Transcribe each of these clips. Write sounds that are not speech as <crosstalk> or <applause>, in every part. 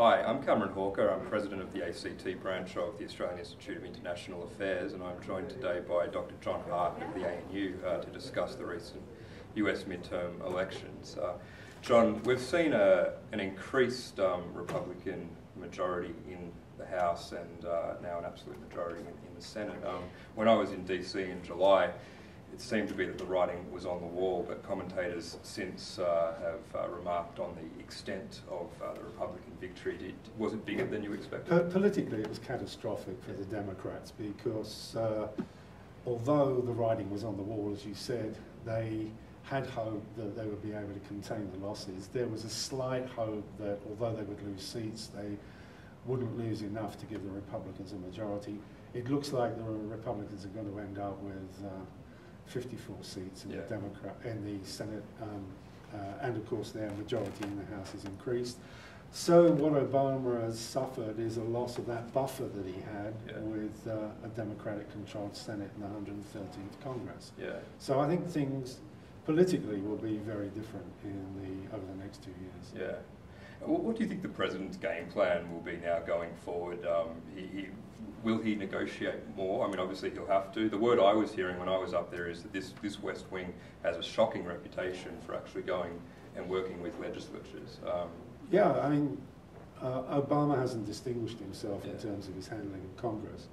Hi, I'm Cameron Hawker. I'm president of the ACT branch of the Australian Institute of International Affairs, and I'm joined today by Dr. John Hart of the ANU uh, to discuss the recent US midterm elections. Uh, John, we've seen a, an increased um, Republican majority in the House and uh, now an absolute majority in, in the Senate. Um, when I was in DC in July, it seemed to be that the writing was on the wall, but commentators since uh, have uh, remarked on the extent of uh, the Republican victory. Did, was it bigger than you expected? politically, it was catastrophic for the Democrats because uh, although the writing was on the wall, as you said, they had hope that they would be able to contain the losses. There was a slight hope that although they would lose seats, they wouldn't lose enough to give the Republicans a majority. It looks like the Republicans are going to end up with uh, 54 seats in Yeah. the Democrat in the Senate, um, uh, and of course their majority in the House is increased. So what Obama has suffered is a loss of that buffer that he had Yeah. with uh, a Democratic-controlled Senate and the 113th Congress. Yeah. So I think things politically will be very different in the over the next two years. Yeah. What, do you think the president's game plan will be now going forward? Um, he, he, will he negotiate more? I mean, obviously he'll have to. The word I was hearing when I was up there is that this, this West Wing has a shocking reputation for actually going and working with legislatures. Um, Yeah, I mean, uh, Obama hasn't distinguished himself in terms of his handling of Congress.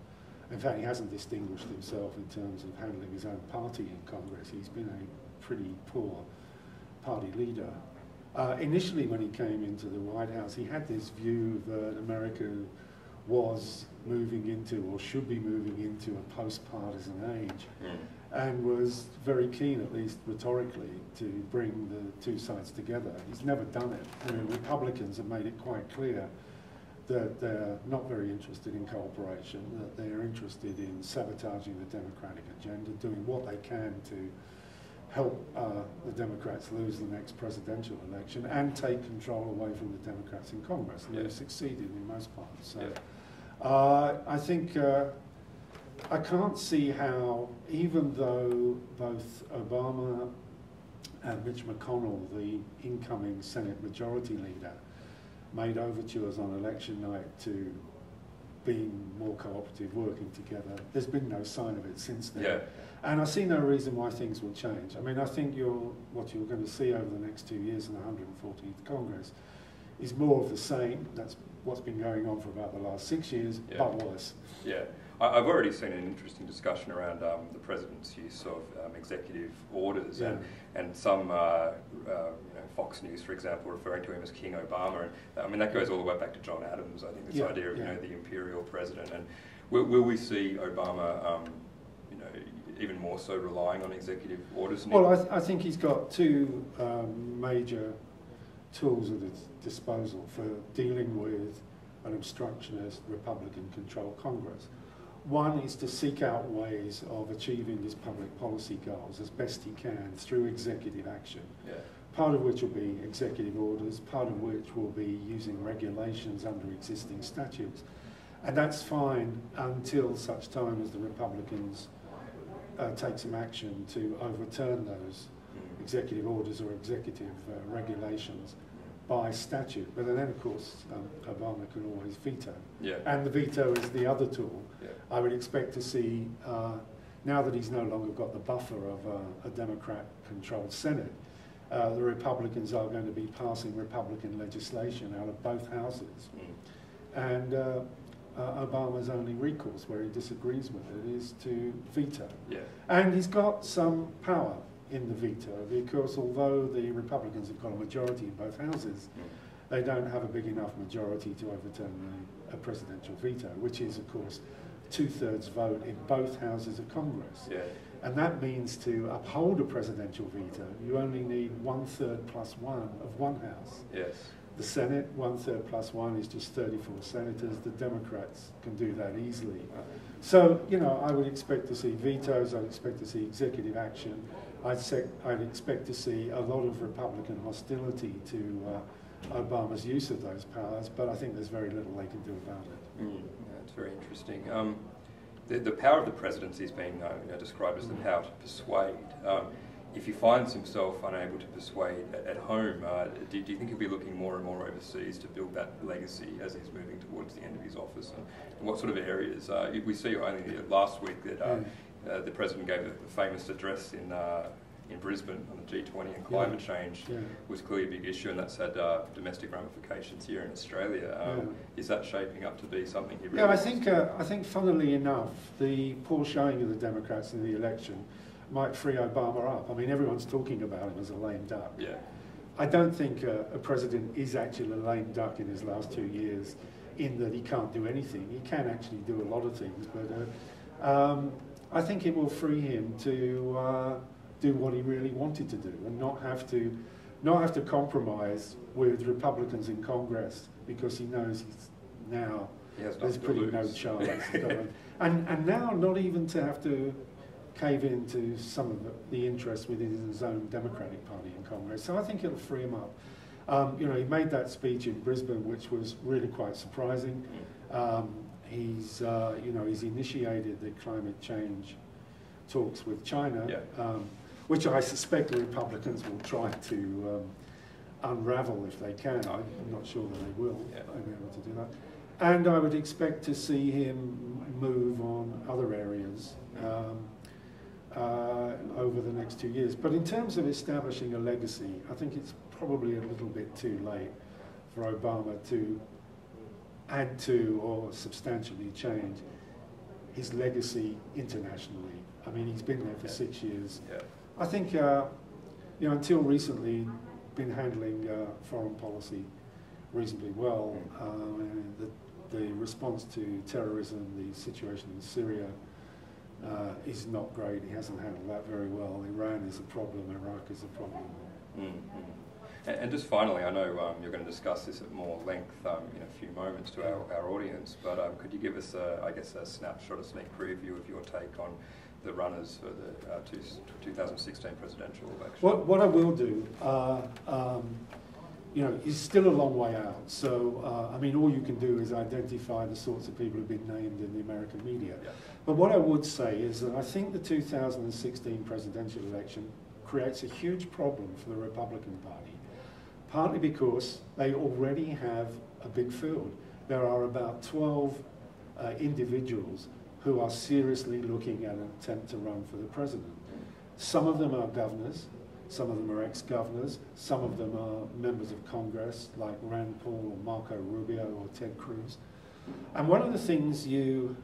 In fact, he hasn't distinguished himself in terms of handling his own party in Congress. He's been a pretty poor party leader. Uh, initially, when he came into the White House, he had this view that America was moving into, or should be moving into, a post-partisan age and was very keen, at least rhetorically, to bring the two sides together. He's never done it. And the Republicans have made it quite clear that they're not very interested in cooperation, that they're interested in sabotaging the Democratic agenda, doing what they can to help uh, the Democrats lose the next presidential election and take control away from the Democrats in Congress. And Yeah. they've succeeded in most parts. So Yeah. uh, I think uh, I can't see how, even though both Obama and Mitch McConnell, the incoming Senate Majority Leader, made overtures on election night to being more cooperative, working together, there's been no sign of it since then. yeah. And I see no reason why things will change. I mean, I think you're, what you're going to see over the next two years in the 114th Congress is more of the same. That's what's been going on for about the last six years, Yeah. but worse. Yeah, I, I've already seen an interesting discussion around um, the president's use of um, executive orders, and and some uh, uh, you know Fox News, for example, referring to him as King Obama, and I mean that goes all the way back to John Adams. I think this Yeah, idea of you know the imperial president, and will, will we see Obama, um, you know, even more so relying on executive orders? Well, I, th- I think he's got two um, major tools at his disposal for dealing with an obstructionist Republican-controlled Congress. One is to seek out ways of achieving his public policy goals as best he can through executive action. yeah, part of which will be executive orders, part of which will be using regulations under existing statutes. And that's fine until such time as the Republicans uh, take some action to overturn those Mm. executive orders or executive uh, regulations by statute. But then, of course, um, Obama can always veto. yeah, And the veto is the other tool. yeah, I would expect to see, uh, now that he's no longer got the buffer of uh, a Democrat-controlled Senate, uh, the Republicans are going to be passing Republican legislation out of both houses. Mm. And uh, uh, Obama's only recourse where he disagrees with it is to veto. yeah, And he's got some power in the veto because although the Republicans have got a majority in both houses, Mm. they don't have a big enough majority to overturn the, a presidential veto, which is, of course, two-thirds vote in both houses of Congress. yeah, And that means to uphold a presidential veto, you only need one-third plus one of one house. yes, The Senate, one-third plus one is just 34 senators. The Democrats can do that easily. So, you know, I would expect to see vetoes, I'd expect to see executive action. I'd, I'd expect to see a lot of Republican hostility to uh, Obama's use of those powers, but I think there's very little they can do about it. Mm, that's very interesting. Um, the, the power of the presidency is being uh, you know, described as the power to persuade. Um, if he finds himself unable to persuade at, at home, uh, do, do, you think he'll be looking more and more overseas to build that legacy as he's moving towards the end of his office? And what sort of areas? Uh, we see only last week that uh, uh, the president gave a famous address in uh, in Brisbane on the G20 and climate yeah. change yeah. was clearly a big issue, and that's had uh, domestic ramifications here in Australia. Um, yeah. Is that shaping up to be something? He really yeah, I think uh, I think funnily enough, the poor showing of the Democrats in the election might free Obama up. I mean, everyone's talking about him as a lame duck. Yeah. I don't think uh, a president is actually a lame duck in his last two years, in that he can't do anything. He can actually do a lot of things, but uh, um, I think it will free him to uh, do what he really wanted to do and not have to, not have to compromise with Republicans in Congress because he knows he's now he there's pretty lose. no chance. <laughs> and and now not even to have to cave into some of the, the interests within his own Democratic Party in Congress. So I think it'll free him up. Um, you know, he made that speech in Brisbane, which was really quite surprising. Um, he's, uh, you know, he's initiated the climate change talks with China, yeah. um, which I suspect the Republicans will try to um, unravel if they can. I'm not sure that they will yeah. be able to do that. And I would expect to see him move on other areas. Um, uh, over the next two years. But in terms of establishing a legacy, I think it's probably a little bit too late for Obama to add to or substantially change his legacy internationally. I mean, he's been there for six years. Yeah. I think, uh, you know, until recently, been handling uh, foreign policy reasonably well. Uh, the, the response to terrorism, the situation in Syria, uh, is not great. He hasn't handled that very well. Iran is a problem. Iraq is a problem. Mm-hmm. And, and, just finally, I know um, you're going to discuss this at more length um, in a few moments to our, our audience, but um, could you give us, a, I guess, a snapshot, a sneak preview of your take on the runners for the uh, two, 2016 presidential election? What, what I will do, uh, um, you know, is still a long way out. So, uh, I mean, all you can do is identify the sorts of people who've been named in the American media. Yeah. But what I would say is that I think the 2016 presidential election creates a huge problem for the Republican Party, partly because they already have a big field. There are about 12 uh, individuals who are seriously looking at an attempt to run for the president. Some of them are governors, some of them are ex-governors, some of them are members of Congress like Rand Paul or Marco Rubio or Ted Cruz. And one of the things you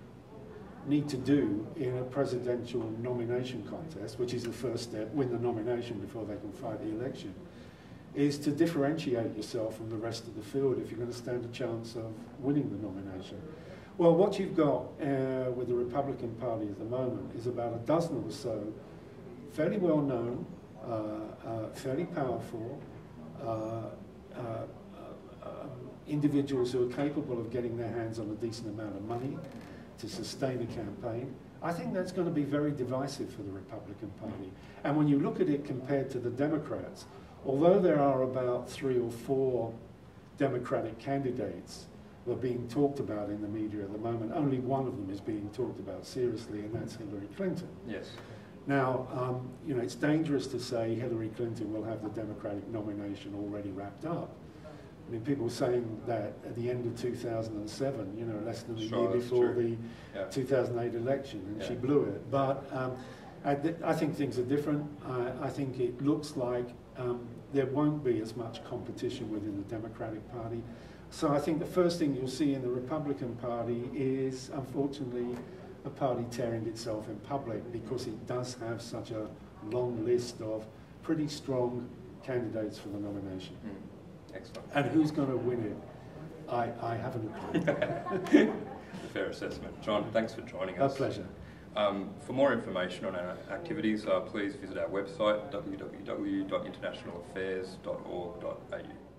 need to do in a presidential nomination contest, which is the first step, win the nomination before they can fight the election, is to differentiate yourself from the rest of the field if you're going to stand a chance of winning the nomination. Well, what you've got uh, with the Republican Party at the moment is about a dozen or so fairly well known, uh, uh, fairly powerful uh, uh, uh, individuals who are capable of getting their hands on a decent amount of money to sustain a campaign. I think that's going to be very divisive for the Republican Party. And when you look at it compared to the Democrats, although there are about three or four Democratic candidates that are being talked about in the media at the moment, only one of them is being talked about seriously, and that's Hillary Clinton. Yes. Now, um, you know, it's dangerous to say Hillary Clinton will have the Democratic nomination already wrapped up. I mean, people were saying that at the end of 2007, you know, less than a sure, year before true. the yeah. 2008 election, and yeah. she blew it. But um, I, I, think things are different. I, I think it looks like um, there won't be as much competition within the Democratic Party. So I think the first thing you'll see in the Republican Party is, unfortunately, a party tearing itself in public because it does have such a long list of pretty strong candidates for the nomination. Mm. Excellent. And who's going to win it? I, I haven't <laughs> a clue. Fair assessment. John, thanks for joining us. A pleasure. Um, for more information on our activities, uh, please visit our website www.internationalaffairs.org.au.